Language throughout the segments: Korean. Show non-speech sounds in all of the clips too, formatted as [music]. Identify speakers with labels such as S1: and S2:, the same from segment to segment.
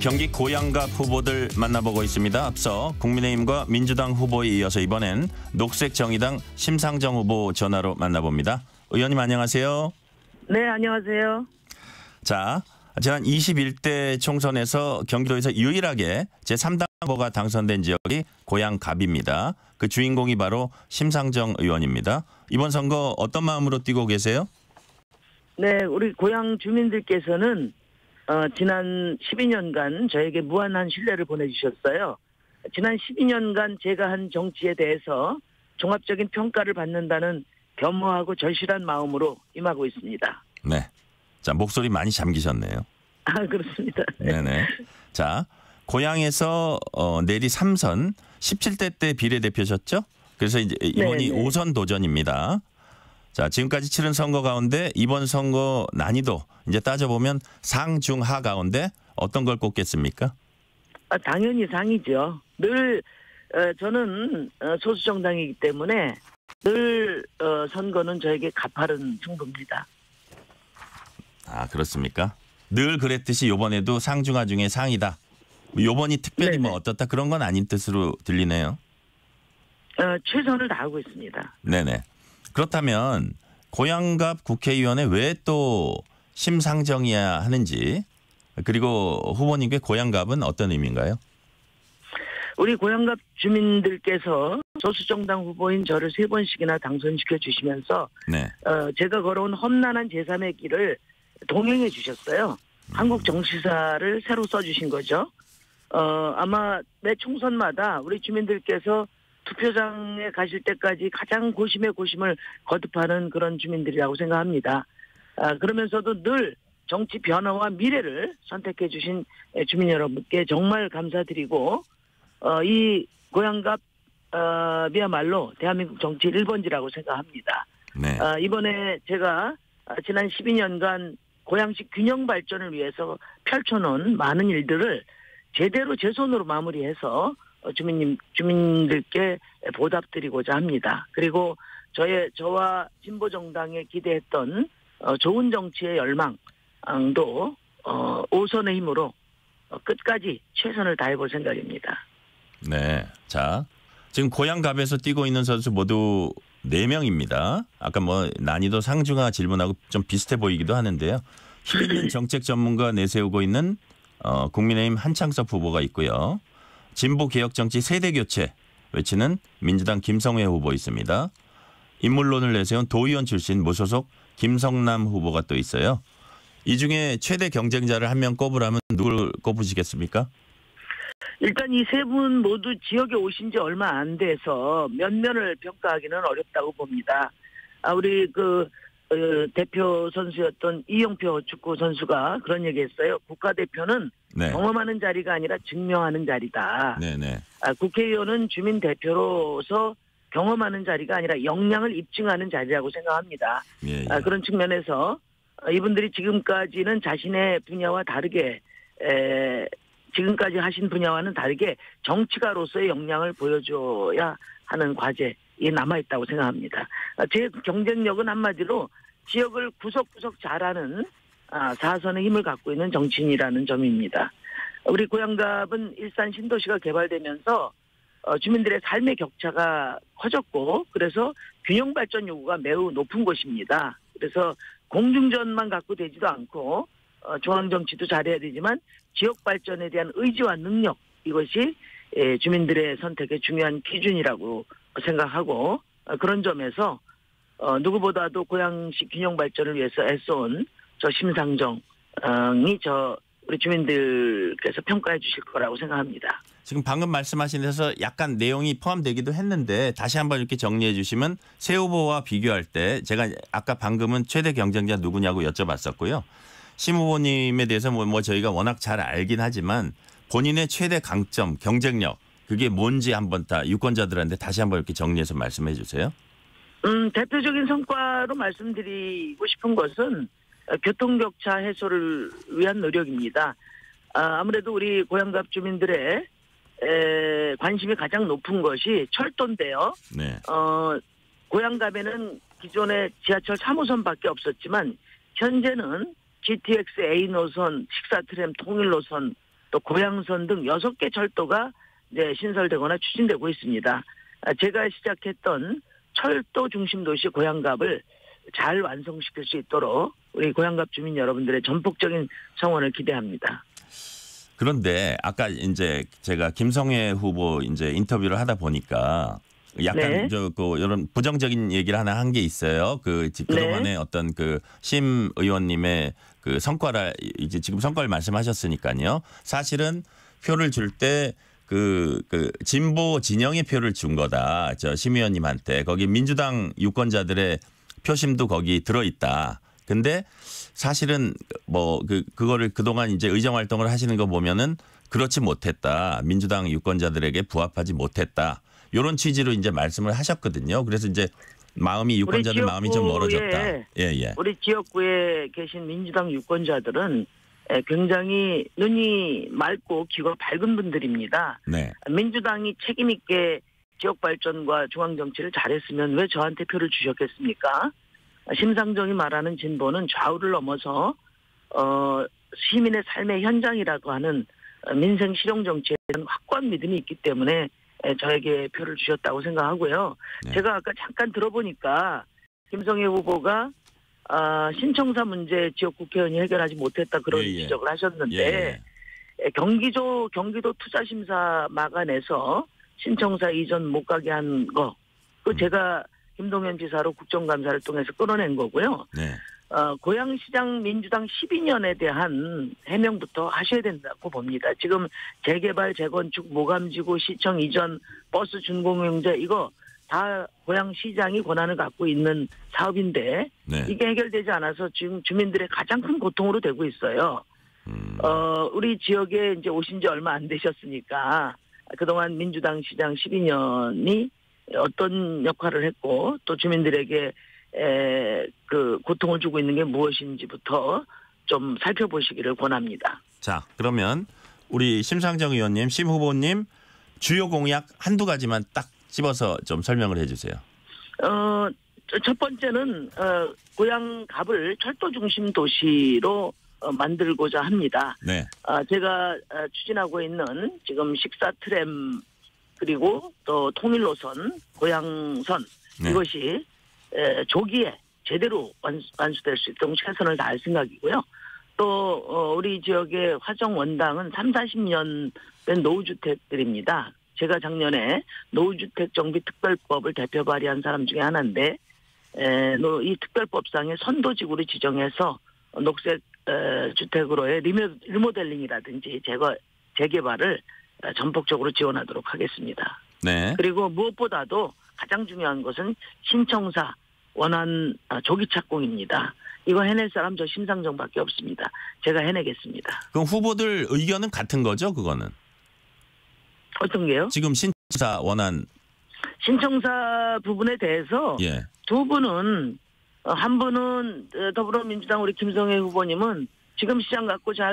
S1: 경기 고양갑 후보들 만나보고 있습니다. 앞서 국민의힘과 민주당 후보에 이어서 이번엔 녹색정의당 심상정 후보 전화로 만나봅니다. 의원님 안녕하세요.
S2: 네, 안녕하세요.
S1: 자, 지난 21대 총선에서 경기도에서 유일하게 제3당 후보가 당선된 지역이 고양갑입니다. 그 주인공이 바로 심상정 의원입니다. 이번 선거 어떤 마음으로 뛰고 계세요?
S2: 네, 우리 고향 주민들께서는 어, 지난 12년간 저에게 무한한 신뢰를 보내주셨어요. 지난 12년간 제가 한 정치에 대해서 종합적인 평가를 받는다는 겸허하고 절실한 마음으로 임하고 있습니다.
S1: 네. 자, 목소리 많이 잠기셨네요.
S2: 아, 그렇습니다. 네.
S1: 네네. 자, 고향에서 어, 내리 3선 17대 때 비례대표셨죠? 그래서 이제 이번이
S2: 네네.
S1: 5선 도전입니다. 자, 지금까지 치른 선거 가운데 이번 선거 난이도 이제 따져보면 상중하 가운데 어떤 걸 꼽겠습니까?
S2: 아, 당연히 상이죠. 늘 어, 저는 어, 소수 정당이기 때문에 늘 어, 선거는 저에게 가파른 승부입니다.
S1: 아, 그렇습니까? 늘 그랬듯이 요번에도 상중하 중에 상이다. 요번이 특별히 뭐
S2: 네네.
S1: 어떻다 그런 건 아닌 뜻으로 들리네요.
S2: 어, 최선을 다하고 있습니다.
S1: 네네. 그렇다면 고양갑 국회의원에 왜 또 심상정이야 하는지 그리고 후보님께 고양갑은 어떤 의미인가요?
S2: 우리 고향갑 주민들께서 소수정당 후보인 저를 세 번씩이나 당선시켜 주시면서
S1: 네.
S2: 어, 제가 걸어온 험난한 제3의 길을 동행해 주셨어요. 한국 정치사를 새로 써주신 거죠. 어, 아마 매 총선마다 우리 주민들께서 투표장에 가실 때까지 가장 고심의 고심을 거듭하는 그런 주민들이라고 생각합니다. 아, 그러면서도 늘 정치 변화와 미래를 선택해 주신 주민 여러분께 정말 감사드리고 어, 이 고향갑 어, 미야말로 대한민국 정치 1번지라고 생각합니다.
S1: 네.
S2: 아, 이번에 제가 아, 지난 12년간 고양시 균형 발전을 위해서 펼쳐놓은 많은 일들을 제대로 제 손으로 마무리해서 어, 주민님 주민들께 보답드리고자 합니다. 그리고 저의 저와 진보 정당에 기대했던 어, 좋은 정치의 열망도 어, 오선의 힘으로 어, 끝까지 최선을 다해볼 생각입니다.
S1: 네. 자, 지금 고양갑에서 뛰고 있는 선수 모두 4명입니다. 아까 뭐 난이도 상중하 질문하고 좀 비슷해 보이기도 하는데요. 힘 있는 [clears throat] 정책 전문가 내세우고 있는 어, 국민의힘 한창섭 후보가 있고요. 진보 개혁 정치 세대 교체 외치는 민주당 김성회 후보 있습니다. 인물론을 내세운 도의원 출신 무소속 김성남 후보가 또 있어요. 이 중에 최대 경쟁자를 한 명 꼽으라면 누굴 꼽으시겠습니까?
S2: 일단 이 세 분 모두 지역에 오신 지 얼마 안 돼서 면면을 평가하기는 어렵다고 봅니다. 아, 우리 그, 어, 대표 선수였던 이영표 축구 선수가 그런 얘기 했어요. 국가대표는
S1: 네.
S2: 경험하는 자리가 아니라 증명하는 자리다.
S1: 네네.
S2: 아, 국회의원은 주민 대표로서 경험하는 자리가 아니라 역량을 입증하는 자리라고 생각합니다.
S1: 예, 예.
S2: 아, 그런 측면에서 어, 이분들이 지금까지는 자신의 분야와 다르게 에, 지금까지 하신 분야와는 다르게 정치가로서의 역량을 보여줘야 하는 과제에 남아 있다고 생각합니다. 아, 제 경쟁력은 한마디로 지역을 구석구석 잘하는 아, 사선의 힘을 갖고 있는 정치인이라는 점입니다. 우리 고양갑은 일산 신도시가 개발되면서 어, 주민들의 삶의 격차가 커졌고 그래서 균형 발전 요구가 매우 높은 곳입니다. 그래서 공중전만 갖고 되지도 않고 어, 중앙 정치도 잘해야 되지만 지역 발전에 대한 의지와 능력 이것이 예, 주민들의 선택의 중요한 기준이라고 생각하고 어, 그런 점에서 어, 누구보다도 고양시 균형 발전을 위해서 애써온 저 심상정이 저 우리 주민들께서 평가해 주실 거라고 생각합니다.
S1: 지금 방금 말씀하신 데서 약간 내용이 포함되기도 했는데 다시 한번 이렇게 정리해 주시면 새 후보와 비교할 때 제가 아까 방금은 최대 경쟁자 누구냐고 여쭤봤었고요. 심 후보님에 대해서 뭐, 뭐 저희가 워낙 잘 알긴 하지만 본인의 최대 강점, 경쟁력 그게 뭔지 한번 다 유권자들한테 다시 한번 이렇게 정리해서 말씀해 주세요.
S2: 음, 대표적인 성과로 말씀드리고 싶은 것은 어, 교통격차 해소를 위한 노력입니다. 아, 아무래도 우리 고향갑 주민들의 에, 관심이 가장 높은 것이 철도인데요.
S1: 네.
S2: 어, 고향갑에는 기존에 지하철 3호선밖에 없었지만 현재는 GTX A 노선, 식사 트램 통일 노선, 또 고양선 등 여섯 개 철도가 이제 신설되거나 추진되고 있습니다. 아, 제가 시작했던 철도 중심 도시 고양갑을 잘 완성시킬 수 있도록 우리 고양갑 주민 여러분들의 전폭적인 성원을 기대합니다.
S1: 그런데 아까 이제 제가 김성애 후보 이제 인터뷰를 하다 보니까 약간
S2: 네.
S1: 저그 이런 부정적인 얘기를 하나 한 게 있어요. 그 지- 그동안에 어떤 그 심 의원님의 그 성과를 이제 지금 성과를 말씀하셨으니까요. 사실은 표를 줄 때 그, 그, 진보 진영의 표를 준 거다. 저 심 의원님한테. 거기 민주당 유권자들의 표심도 거기 들어 있다. 근데 사실은 뭐 그, 그거를 그동안 이제 의정 활동을 하시는 거 보면은 그렇지 못했다. 민주당 유권자들에게 부합하지 못했다. 요런 취지로 이제 말씀을 하셨거든요. 그래서 이제 마음이 유권자들 마음이 좀 멀어졌다. 예, 예.
S2: 우리 지역구에 계신 민주당 유권자들은 에, 굉장히 눈이 맑고 귀가 밝은 분들입니다.
S1: 네.
S2: 민주당이 책임 있게 지역 발전과 중앙 정치를 잘했으면 왜 저한테 표를 주셨겠습니까? 심상정이 말하는 진보는 좌우를 넘어서 어 시민의 삶의 현장이라고 하는 어, 민생 실용 정치에 대한 확고한 믿음이 있기 때문에 에, 저에게 표를 주셨다고 생각하고요.
S1: 네.
S2: 제가 아까 잠깐 들어보니까 김성애 후보가 아, 신청사 문제 지역 국회의원이 해결하지 못했다 그런
S1: 예, 예.
S2: 지적을 하셨는데
S1: 예, 예.
S2: 에, 경기도 경기도 투자심사 막안에서 신청사 이전 못 가게 한 거, 그
S1: 음.
S2: 제가 김동연 지사로 국정감사를 통해서 끌어낸 거고요.
S1: 네.
S2: 어, 고양시장 민주당 12년에 대한 해명부터 하셔야 된다고 봅니다. 지금 재개발, 재건축, 모감지구, 시청 이전, 버스 준공용제 이거 다 고양 시장이 권한을 갖고 있는 사업인데
S1: 네.
S2: 이게 해결되지 않아서 지금 주민들의 가장 큰 고통으로 되고 있어요.
S1: 음.
S2: 어, 우리 지역에 이제 오신 지 얼마 안 되셨으니까 그동안 민주당 시장 12년이 어떤 역할을 했고 또 주민들에게 에, 그 고통을 주고 있는 게 무엇인지부터 좀 살펴보시기를 권합니다.
S1: 자, 그러면 우리 심상정 의원님, 심 후보님 주요 공약 한두 가지만 딱 집어서 좀 설명을 해 주세요.
S2: 어, 저- 첫 번째는 어, 고양갑을 철도 중심 도시로 어, 만들고자 합니다.
S1: 네.
S2: 아, 제가 어, 추진하고 있는 지금 식사 트램 그리고 또 통일노선, 고양선
S1: 네.
S2: 이것이 에, 조기에 제대로 완, 완수 될 수 있도록 최선을 다할 생각이고요. 또 어, 우리 지역의 화정 원당은 3, 40년 된 노후주택들입니다. 제가 작년에 노후주택 정비 특별법을 대표 발의한 사람 중에 하나인데 에, 노- 이 특별법상에 선도지구를 지정해서 녹색 에, 주택으로의 리모, 리모델링이라든지 재거, 재개발을 에, 전폭적으로 지원하도록 하겠습니다.
S1: 네.
S2: 그리고 무엇보다도 가장 중요한 것은 신청사 원안 아, 조기 착공입니다. 이거 해낼 사람 저 심상정밖에 없습니다. 제가 해내겠습니다.
S1: 그럼 후보들 의견은 같은 거죠, 그거는?
S2: 어떤 게요?
S1: 지금 신사 원안
S2: 신청사 부분에 대해서
S1: 예.
S2: 두 분은 어, 한 분은 어, 더불어민주당 우리 김성애 후보님은 지금 시장 갖고 잘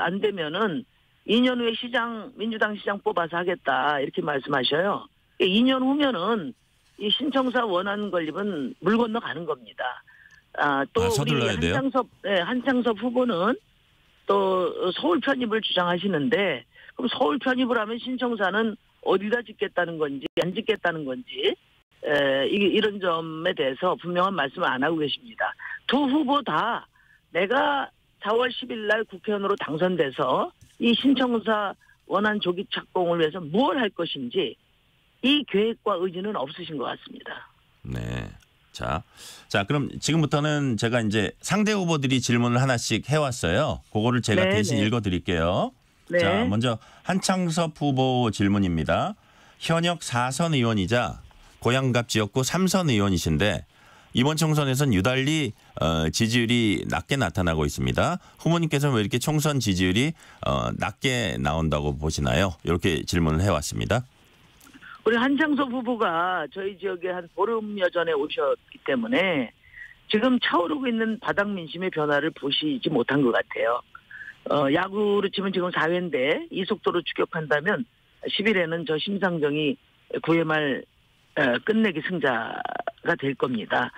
S2: 안 되면은 2년 후에 시장 민주당 시장 뽑아서 하겠다 이렇게 말씀하셔요. 2년 후면은 이 신청사 원안 건립은 물 건너 가는 겁니다. 아, 또
S1: 아,
S2: 우리? 한창섭 네, 한창섭 후보는 또 서울 편입을 주장하시는데 그럼 서울 편입을 하면 신청사는 어디다 짓겠다는 건지 안 짓겠다는 건지 에, 이, 이런 점에 대해서 분명한 말씀을 안 하고 계십니다. 두 후보 다 내가 4월 10일 날 국회의원으로 당선돼서 이 신청사 원안 조기 착공을 위해서 뭘할 것인지 이 계획과 의지는 없으신 것 같습니다.
S1: 네. 자, 자 그럼 지금부터는 제가 이제 상대 후보들이 질문을 하나씩 해왔어요. 그거를 제가
S2: 네,
S1: 대신
S2: 네.
S1: 읽어드릴게요.
S2: 네.
S1: 자, 먼저 한창섭 후보 질문입니다. 현역 4선 의원이자 고양갑 지역구 3선 의원이신데 이번 총선에선 유달리 어, 지지율이 낮게 나타나고 있습니다. 후보님께서는 왜 이렇게 총선 지지율이 어, 낮게 나온다고 보시나요? 이렇게 질문을 해왔습니다.
S2: 우리 한창섭 후보가 저희 지역에 한 보름여 전에 오셨기 때문에 지금 차오르고 있는 바닥 민심의 변화를 보시지 못한 것 같아요. 어, 야구로 치면 지금 4회인데 이 속도로 추격한다면 10일에는 저 심상정이 9회 말 어, 끝내기 승자가 될 겁니다.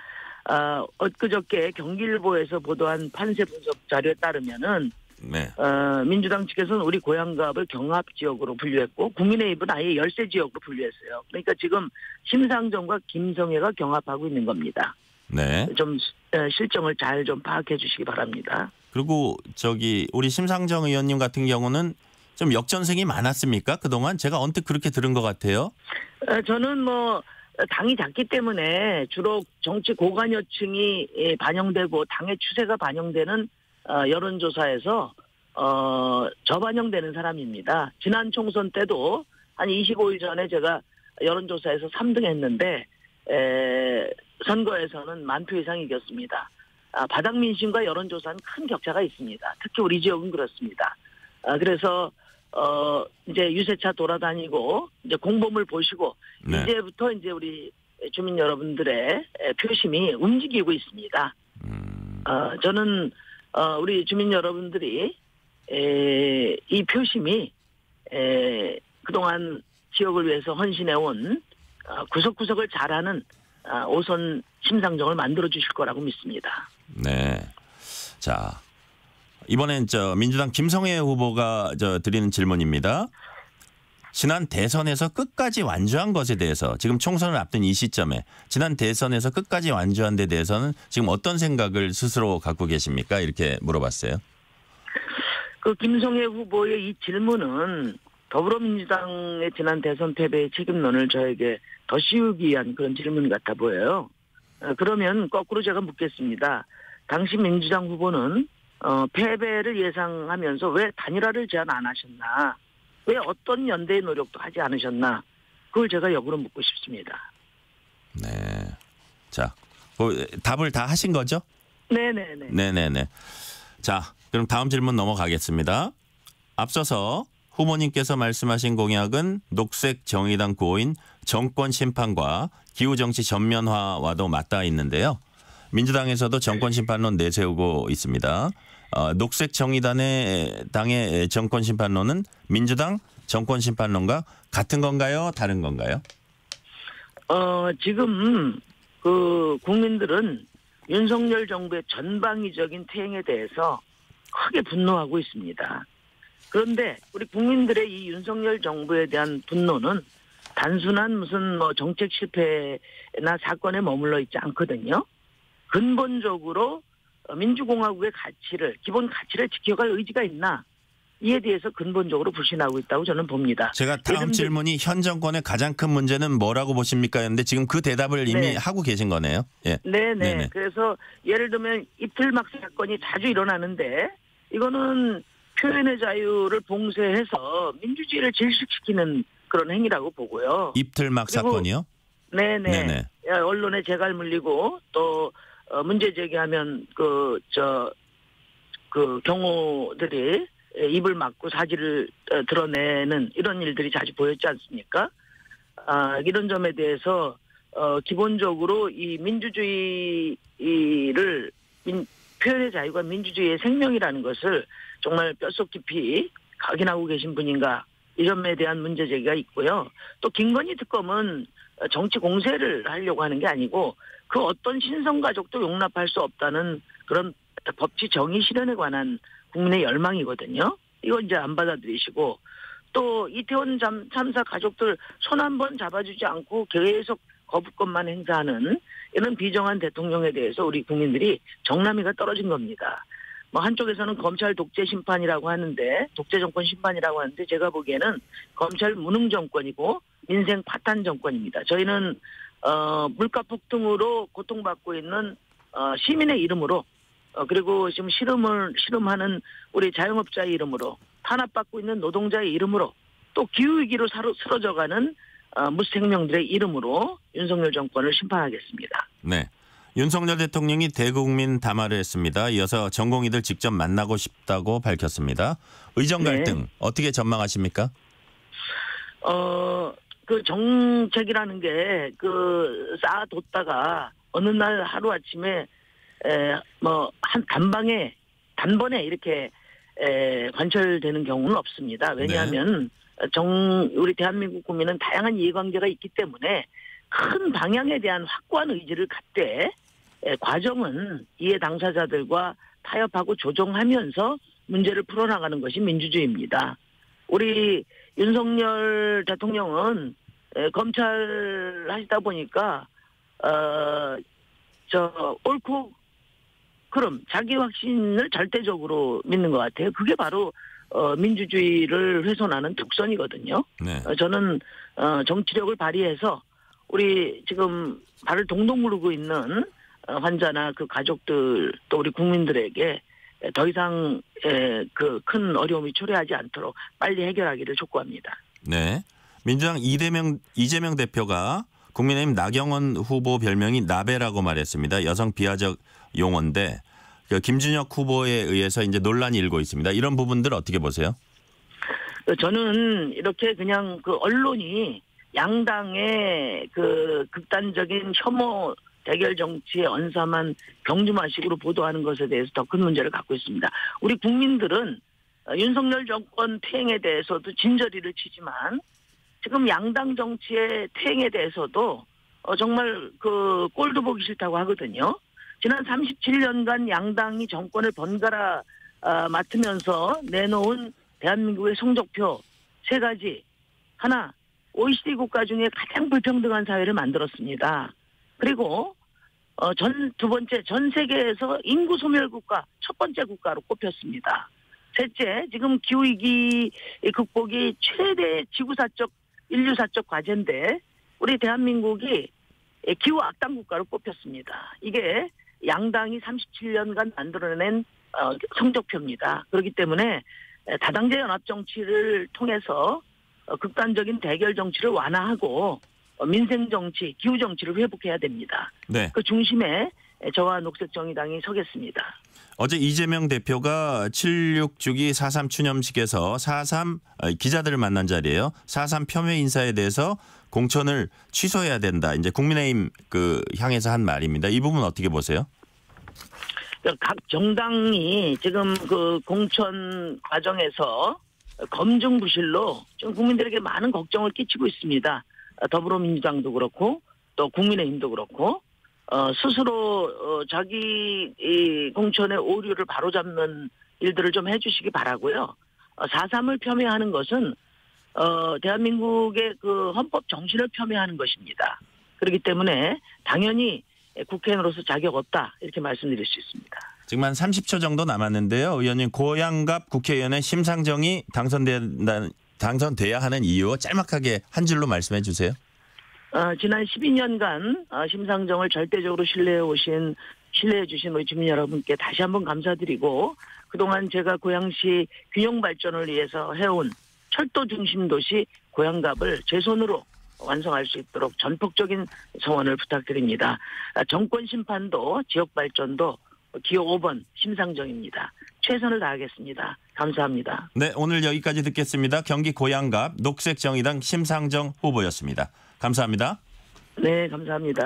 S2: 어, 엊그저께 경기일보에서 보도한 판세 분석 자료에 따르면은
S1: 네.
S2: 어, 민주당 측에서는 우리 고향갑을 경합 지역으로 분류했고 국민의힘은 아예 열세 지역으로 분류했어요. 그러니까 지금 심상정과 김성애가 경합하고 있는 겁니다.
S1: 네.
S2: 좀 어, 실정을 잘 좀 파악해 주시기 바랍니다.
S1: 그리고 저기 우리 심상정 의원님 같은 경우는 좀 역전생이 많았습니까? 그동안 제가 언뜻 그렇게 들은 것 같아요.
S2: 어, 저는 뭐 당이 작기 때문에 주로 정치 고관여층이 예, 반영되고 당의 추세가 반영되는 어, 여론조사에서 어, 저반영되는 사람입니다. 지난 총선 때도 한 25일 전에 제가 여론조사에서 3등 했는데 에, 선거에서는 만표 이상 이겼습니다. 아, 바닥 민심과 여론조사는 큰 격차가 있습니다. 특히 우리 지역은 그렇습니다. 아, 그래서 어, 이제 유세차 돌아다니고 이제 공범을 보시고
S1: 네.
S2: 이제부터 이제 우리 주민 여러분들의 표심이 움직이고 있습니다.
S1: 음,
S2: 어, 저는 어, 우리 주민 여러분들이 에, 이 표심이 에, 그동안 지역을 위해서 헌신해온 어, 구석구석을 잘하는 어, 오선 심상정을 만들어 주실 거라고 믿습니다.
S1: 네. 자 이번엔 저 민주당 김성애 후보가 저 드리는 질문입니다. 지난 대선에서 끝까지 완주한 것에 대해서 지금 총선을 앞둔 이 시점에 지난 대선에서 끝까지 완주한 데 대해서는 지금 어떤 생각을 스스로 갖고 계십니까? 이렇게 물어봤어요.
S2: 그 김성애 후보의 이 질문은 더불어민주당의 지난 대선 패배의 책임론을 저에게 더 씌우기 위한 그런 질문 같아 보여요. 어, 그러면 거꾸로 제가 묻겠습니다. 당시 민주당 후보는 어, 패배를 예상하면서 왜 단일화를 제안 안 하셨나? 왜 어떤 연대의 노력도 하지 않으셨나? 그걸 제가 역으로 묻고 싶습니다.
S1: 네. 자, 뭐, 답을 다 하신 거죠?
S2: 네네네.
S1: 네네네. 자, 그럼 다음 질문 넘어가겠습니다. 앞서서 후보님께서 말씀하신 공약은 녹색 정의당 구호인 정권 심판과 기후 정치 전면화와도 맞닿아 있는데요. 민주당에서도 정권 심판론 내세우고 있습니다. 어, 녹색 정의당의 당의 정권 심판론은 민주당 정권 심판론과 같은 건가요? 다른 건가요?
S2: 어, 지금 그 국민들은 윤석열 정부의 전방위적인 퇴행에 대해서 크게 분노하고 있습니다. 그런데 우리 국민들의 이 윤석열 정부에 대한 분노는 단순한 무슨 뭐 정책 실패나 사건에 머물러 있지 않거든요. 근본적으로 민주공화국의 가치를 기본 가치를 지켜갈 의지가 있나 이에 대해서 근본적으로 불신하고 있다고 저는 봅니다.
S1: 제가 다음 질문이 현 정권의 가장 큰 문제는 뭐라고 보십니까? 했는데 지금 그 대답을 이미
S2: 네.
S1: 하고 계신 거네요. 예.
S2: 네네.
S1: 네네.
S2: 그래서 예를 들면 이틀막 사건이 자주 일어나는데 이거는 표현의 자유를 봉쇄해서 민주주의를 질식시키는 그런 행위라고 보고요.
S1: 입틀막 사건이요?
S2: 네네.
S1: 네네.
S2: 야, 언론에 재갈 물리고 또 어, 문제 제기하면 그저그 경호들이 입을 막고 사지를 어, 드러내는 이런 일들이 자주 보였지 않습니까? 아, 이런 점에 대해서 어, 기본적으로 이 민주주의를 민, 표현의 자유가 민주주의의 생명이라는 것을 정말 뼛속 깊이 각인하고 계신 분인가 이 점에 대한 문제 제기가 있고요. 또 김건희 특검은 정치 공세를 하려고 하는 게 아니고 그 어떤 신성 가족도 용납할 수 없다는 그런 법치 정의 실현에 관한 국민의 열망이거든요. 이거 이제 안 받아들이시고 또 이태원 참, 참사 가족들 손 한 번 잡아주지 않고 계속 거부권만 행사하는 이런 비정한 대통령에 대해서 우리 국민들이 정남이가 떨어진 겁니다. 뭐 한쪽에서는 검찰 독재 심판이라고 하는데 독재 정권 심판이라고 하는데 제가 보기에는 검찰 무능 정권이고 민생 파탄 정권입니다. 저희는 어 물가 폭등으로 고통받고 있는 어 시민의 이름으로 어 그리고 지금 실험을 실험하는 우리 자영업자의 이름으로 탄압받고 있는 노동자의 이름으로 또 기후 위기로 사로 쓰러져가는 어, 무생명들의 이름으로 윤석열 정권을 심판하겠습니다.
S1: 네. 윤석열 대통령이 대국민 담화를 했습니다. 이어서 전공의들 직접 만나고 싶다고 밝혔습니다. 의정
S2: 네.
S1: 갈등 어떻게 전망하십니까?
S2: 어, 그 정책이라는 게 그 쌓아뒀다가 어느 날 하루 아침에 에, 뭐, 한 단방에, 단번에 이렇게 에, 관철되는 경우는 없습니다. 왜냐하면 정, 우리 대한민국 국민은 다양한 이해관계가 있기 때문에 큰 방향에 대한 확고한 의지를 갖되 에, 과정은 이해 당사자들과 타협하고 조정하면서 문제를 풀어나가는 것이 민주주의입니다. 우리 윤석열 대통령은 에, 검찰 하시다 보니까 어 저 옳고 그럼 자기 확신을 절대적으로 믿는 것 같아요. 그게 바로 어, 민주주의를 훼손하는 특선이거든요.
S1: 네.
S2: 어, 저는 어, 정치력을 발휘해서 우리 지금 발을 동동 구르고 있는 어, 환자나 그 가족들 또 우리 국민들에게 더 이상 그 큰 어려움이 초래하지 않도록 빨리 해결하기를 촉구합니다.
S1: 네. 민주당 이재명 이재명 대표가 국민의힘 나경원 후보 별명이 나베라고 말했습니다. 여성 비하적 용어인데 그 김준혁 후보에 의해서 이제 논란이 일고 있습니다. 이런 부분들 어떻게 보세요?
S2: 저는 이렇게 그냥 그 언론이 양당의 그 극단적인 혐오 대결 정치의 언사만 경주마식으로 보도하는 것에 대해서 더 큰 문제를 갖고 있습니다. 우리 국민들은 윤석열 정권 퇴행에 대해서도 진저리를 치지만 지금 양당 정치의 퇴행에 대해서도 어, 정말 그 꼴도 보기 싫다고 하거든요. 지난 37년간 양당이 정권을 번갈아 어, 맡으면서 내놓은 대한민국의 성적표 세 가지 하나 OECD 국가 중에 가장 불평등한 사회를 만들었습니다. 그리고 어, 전 두 번째 전 세계에서 인구 소멸 국가 첫 번째 국가로 꼽혔습니다. 셋째 지금 기후 위기 극복이 최대 지구사적 인류사적 과제인데 우리 대한민국이 기후 악당 국가로 꼽혔습니다. 이게 양당이 37년간 만들어낸 어, 성적표입니다. 그렇기 때문에 다당제 연합 정치를 통해서 어, 극단적인 대결 정치를 완화하고 어, 민생 정치, 기후 정치를 회복해야 됩니다.
S1: 네.
S2: 그 중심에 저와 녹색정의당이 서겠습니다.
S1: 어제 이재명 대표가 76 주기 4.3 추념식에서 4.3 기자들을 만난 자리에요. 4.3 폄훼 인사에 대해서 공천을 취소해야 된다. 이제 국민의힘 그 향해서 한 말입니다. 이 부분 어떻게 보세요?
S2: 각 정당이 지금 그 공천 과정에서 검증 부실로 지금 국민들에게 많은 걱정을 끼치고 있습니다. 더불어민주당도 그렇고 또 국민의힘도 그렇고 어, 스스로 어, 자기 이 공천의 오류를 바로잡는 일들을 좀 해주시기 바라고요. 어, 4.3을 폄훼하는 것은 어, 대한민국의 그 헌법 정신을 폄훼하는 것입니다. 그렇기 때문에 당연히 국회의원으로서 자격 없다 이렇게 말씀드릴 수 있습니다.
S1: 지금 한 30초 정도 남았는데요. 의원님 고양갑 국회의원의 심상정이 당선된다, 당선돼야 하는 이유 짤막하게 한 줄로 말씀해 주세요.
S2: 어, 지난 12년간 어, 심상정을 절대적으로 신뢰해 오신 신뢰해 주신 우리 주민 여러분께 다시 한번 감사드리고 그동안 제가 고양시 균형 발전을 위해서 해온 철도 중심 도시 고양갑을 제 손으로 완성할 수 있도록 전폭적인 성원을 부탁드립니다. 아, 정권 심판도 지역 발전도 기호 5번 심상정입니다. 최선을 다하겠습니다. 감사합니다.
S1: 네, 오늘 여기까지 듣겠습니다. 경기 고양갑 녹색정의당 심상정 후보였습니다. 감사합니다.
S2: 네, 감사합니다.